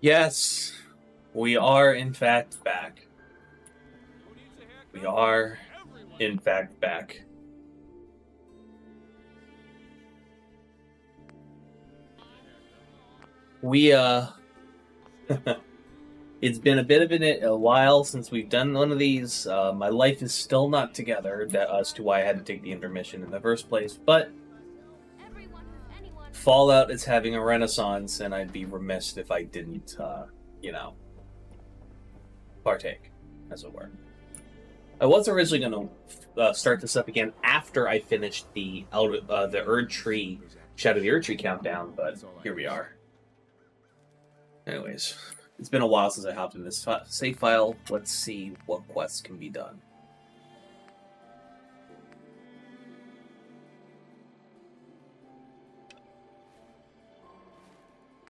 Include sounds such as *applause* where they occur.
Yes, we are in fact back. We are in fact back. We uh *laughs* it's been a bit of an, a while since we've done one of these. Uh, my life is still not together as to why I had to take the intermission in the first place, but Fallout is having a renaissance, and I'd be remiss if I didn't, uh, you know, partake, as it were. I was originally going to uh, start this up again after I finished the uh, the Erdtree Shadow of the Erdtree countdown, but here we are. Anyways, it's been a while since I hopped in this save file. Let's see what quests can be done.